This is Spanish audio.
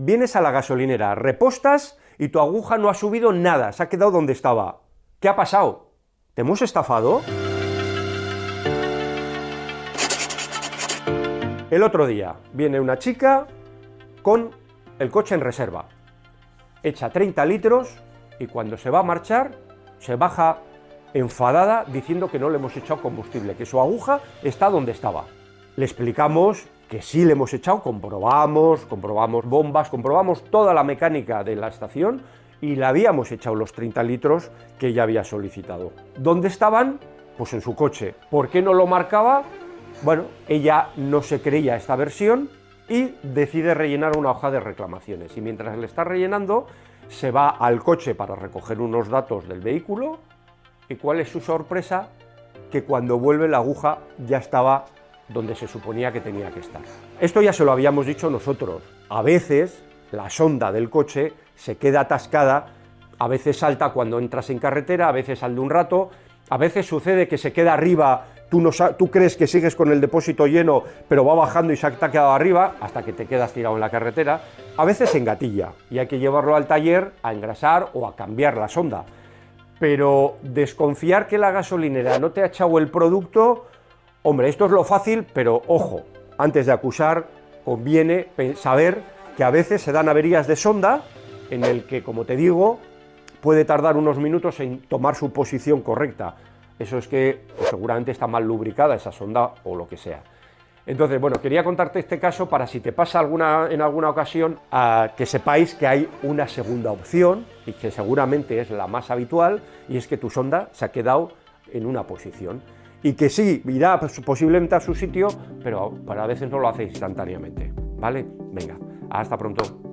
vienes a la gasolinera, repostas y tu aguja no ha subido nada, se ha quedado donde estaba. ¿Qué ha pasado? ¿Te hemos estafado? El otro día viene una chica con el coche en reserva. Echa 30 litros y cuando se va a marchar se baja enfadada diciendo que no le hemos echado combustible, que su aguja está donde estaba. Le explicamos que sí le hemos echado, comprobamos, comprobamos bombas, comprobamos toda la mecánica de la estación y le habíamos echado los 30 litros que ella había solicitado. ¿Dónde estaban? Pues en su coche. ¿Por qué no lo marcaba? Bueno, ella no se creía esta versión y decide rellenar una hoja de reclamaciones. Y mientras le está rellenando, se va al coche para recoger unos datos del vehículo. ¿Y cuál es su sorpresa? Que cuando vuelve la aguja ya estaba donde se suponía que tenía que estar. Esto ya se lo habíamos dicho nosotros. A veces la sonda del coche se queda atascada, a veces salta cuando entras en carretera, a veces sale un rato, a veces sucede que se queda arriba tú, no, tú crees que sigues con el depósito lleno, pero va bajando y se ha quedado arriba hasta que te quedas tirado en la carretera. A veces se engatilla y hay que llevarlo al taller a engrasar o a cambiar la sonda. Pero desconfiar que la gasolinera no te ha echado el producto, hombre, esto es lo fácil, pero ojo, antes de acusar, conviene saber que a veces se dan averías de sonda en el que, como te digo, puede tardar unos minutos en tomar su posición correcta eso es que pues, seguramente está mal lubricada esa sonda o lo que sea. Entonces, bueno, quería contarte este caso para si te pasa en alguna ocasión que sepáis que hay una segunda opción y que seguramente es la más habitual y es que tu sonda se ha quedado en una posición y que sí, irá posiblemente a su sitio, pero para veces no lo hace instantáneamente. ¿Vale? Venga, hasta pronto.